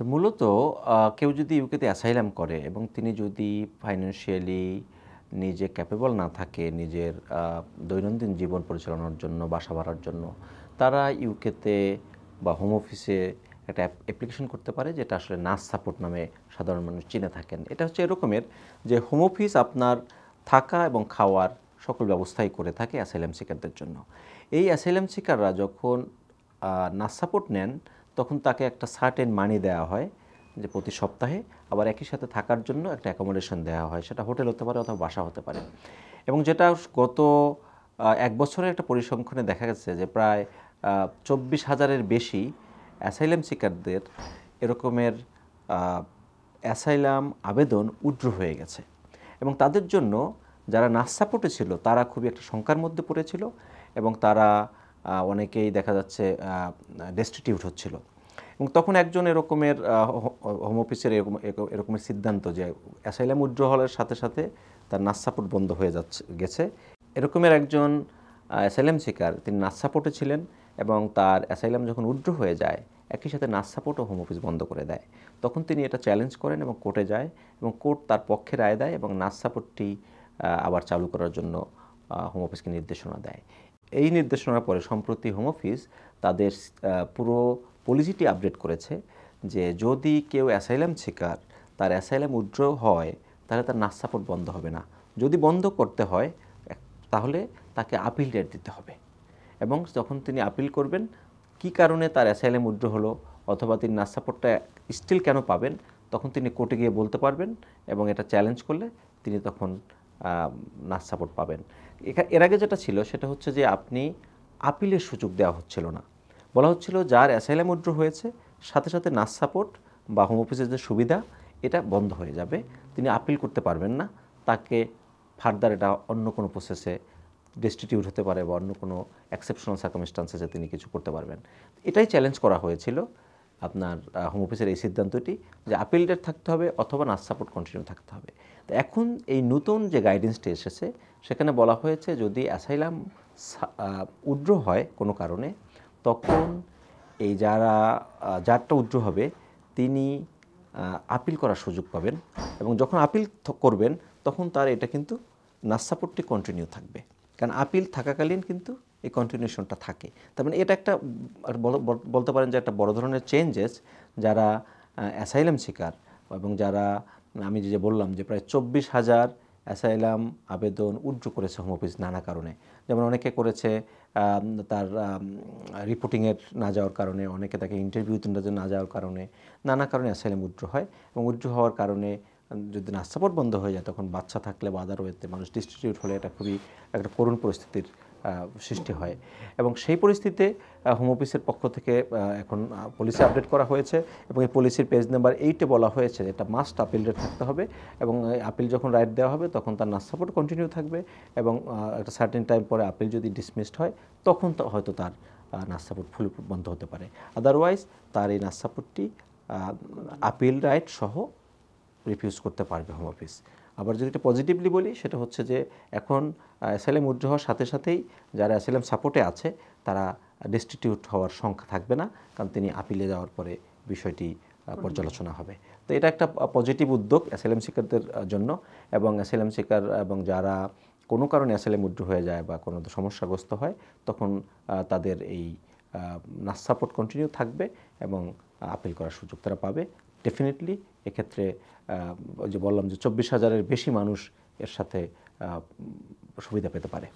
তো মূলত কেউ যদি ইউকেতে অ্যাসাইলাম করে এবং তিনি যদি ফাইন্যান্সিয়ালি নিজে ক্যাপেবল না থাকে নিজের দৈনন্দিন জীবন পরিচালনার জন্য, বাসা ভাড়ার জন্য, তারা ইউকেতে বা হোম অফিসে একটা অ্যাপ্লিকেশন করতে পারে যেটা আসলে নার্স সাপোর্ট নামে সাধারণ মানুষ চিনে থাকেন। এটা হচ্ছে এরকমের যে হোম অফিস আপনার থাকা এবং খাওয়ার সকল ব্যবস্থাই করে থাকে অ্যাসাইলাম সিকারদের জন্য। এই অ্যাসাইলাম সিকাররা যখন নার্স সাপোর্ট নেন তখন তাকে একটা সার্টেন মানি দেওয়া হয় যে প্রতি সপ্তাহে আবার একই সাথে থাকার জন্য একটা অ্যাকোমোডেশন দেওয়া হয়। সেটা হোটেল হতে পারে অথবা বাসা হতে পারে। এবং যেটা গত এক বছরের একটা পরিসংখ্যানে দেখা গেছে যে প্রায় চব্বিশ হাজারের বেশি অ্যাসাইলাম সিকারদের এরকমের অ্যাসাইলাম আবেদন উড্র হয়ে গেছে। এবং তাদের জন্য যারা নার্স সাপোর্টে ছিল, তারা খুবই একটা শঙ্কার মধ্যে পড়েছিল এবং তারা অনেকেই দেখা যাচ্ছে ডেস্টিটিউট হচ্ছিল। এবং তখন একজন এরকমের হোম অফিসের এরকম, এরকম- এরকমের সিদ্ধান্ত যে অ্যাসাইলাম উইথড্রহলের সাথে সাথে তার নার্স সাপোর্ট বন্ধ হয়ে যাচ্ছে, গেছে। এরকমের একজন অ্যাসাইলাম শিকার, তিনি নার্স সাপোর্টে ছিলেন এবং তার অ্যাসাইলাম যখন উড্র হয়ে যায়, একই সাথে নার্স সাপোর্টও হোম অফিস বন্ধ করে দেয়। তখন তিনি এটা চ্যালেঞ্জ করেন এবং কোর্টে যায় এবং কোর্ট তার পক্ষে রায় দেয় এবং নার্স সাপোর্টটি আবার চালু করার জন্য হোম অফিসকে নির্দেশনা দেয়। এই নির্দেশনার পরে সম্প্রতি হোম অফিস তাদের পুরো পলিসিটি আপডেট করেছে যে যদি কেউ অ্যাসাইলাম শিকার, তার অ্যাসাইলাম উড্র হয়, তাহলে তার নার্স সাপোর্ট বন্ধ হবে না। যদি বন্ধ করতে হয়, তাহলে তাকে আপিল ডেট দিতে হবে। এবং যখন তিনি আপিল করবেন, কি কারণে তার অ্যাসাইলাম উড্র হলো অথবা তিনি নার্স সাপোর্টটা স্টিল কেন পাবেন, তখন তিনি কোর্টে গিয়ে বলতে পারবেন এবং এটা চ্যালেঞ্জ করলে তিনি তখন নার্স সাপোর্ট পাবেন। এর আগে যেটা ছিল, সেটা হচ্ছে যে আপনি আপিলের সুযোগ দেওয়া হচ্ছিল না। বলা হচ্ছিল যার অ্যাসাইলাম উড্র হয়েছে, সাথে সাথে নার্স সাপোর্ট বা হোম অফিসের যে সুবিধা, এটা বন্ধ হয়ে যাবে। তিনি আপিল করতে পারবেন না। তাকে ফার্দার এটা অন্য কোনো প্রসেসে ডিস্টিটিউট হতে পারে বা অন্য কোনো এক্সেপশনাল সার্কামস্টান্সেসে তিনি কিছু করতে পারবেন। এটাই চ্যালেঞ্জ করা হয়েছিল আপনার হোম অফিসের এই সিদ্ধান্তটি যে আপিল ডেট থাকতে হবে অথবা নার্স সাপোর্ট কন্টিনিউ থাকতে হবে। তো এখন এই নতুন যে গাইডেন্সটি এসেছে, সেখানে বলা হয়েছে যদি অ্যাসাইলাম উড্র হয় কোনো কারণে তখন এই যারা যারটা উড্র হবে, তিনি আপিল করার সুযোগ পাবেন এবং যখন আপিল করবেন, তখন তার এটা কিন্তু নার্স সাপোর্টটি কন্টিনিউ থাকবে। কারণ আপিল থাকাকালীন কিন্তু এই কন্টিনিউশনটা থাকে। তার মানে এটা একটা বলতে পারেন যে একটা বড় ধরনের চেঞ্জেস যারা অ্যাসাইলাম শিকার এবং যারা, আমি যে বললাম যে প্রায় চব্বিশ হাজার অ্যাসাইলাম, আবেদন উজ্জ করেছে হোম অফিস নানা কারণে। যেমন অনেকে করেছে তার রিপোর্টিংয়ের না যাওয়ার কারণে, অনেকে তাকে ইন্টারভিউতে না যাওয়ার কারণে, নানা কারণে অ্যাসাইলাম উজ্জ হয় এবং উজ্জ হওয়ার কারণে যদি নাস্তাপট বন্ধ হয়ে যায়, তখন বাচ্চা থাকলে বা আদারওয়েতে মানুষ ডিস্ট্রিবিউট হলে এটা খুবই একটা করুণ পরিস্থিতির সৃষ্টি হয়। এবং সেই পরিস্থিতিতে হোম অফিসের পক্ষ থেকে এখন পলিসি আপডেট করা হয়েছে এবং এই পলিসির পেজ নাম্বার এইটে বলা হয়েছে এটা মাস্ট আপিল রেট থাকতে হবে এবং আপিল যখন রাইট দেওয়া হবে, তখন তার নার্স সাপোর্ট কন্টিনিউ থাকবে এবং একটা সার্টেন টাইম পরে আপিল যদি ডিসমিসড হয়, তখন হয়তো তার নার্স সাপোর্ট ফুল বন্ধ হতে পারে। আদারওয়াইজ তার এই নার্স সাপোর্টটি আপিল রাইট সহ রিফিউজ করতে পারবে হোম অফিস আবার যদি এটা পজিটিভলি বলি সেটা হচ্ছে যে এখন অ্যাসাইলাম উজ্জ্ব হওয়ার সাথে সাথেই যারা অ্যাসাইলাম সাপোর্টে আছে তারা ডিস্টিটিউট হওয়ার সংখ্যা থাকবে না কারণ তিনি আপিলে যাওয়ার পরে বিষয়টি পর্যালোচনা হবে। তো এটা একটা পজিটিভ উদ্যোগ অ্যাসাইলাম শিকারদের জন্য এবং অ্যাসাইলাম শিকার এবং যারা কোনো কারণে অ্যাসাইলাম উজ্জ্ব হয়ে যায় বা কোনো সমস্যাগ্রস্ত হয় তখন তাদের এই নার্স সাপোর্ট কন্টিনিউ থাকবে এবং আপিল করার সুযোগ তারা পাবে। ডেফিনেটলি এক্ষেত্রে যে বললাম যে চব্বিশ হাজারের বেশি মানুষ এর সাথে সুবিধা পেতে পারে।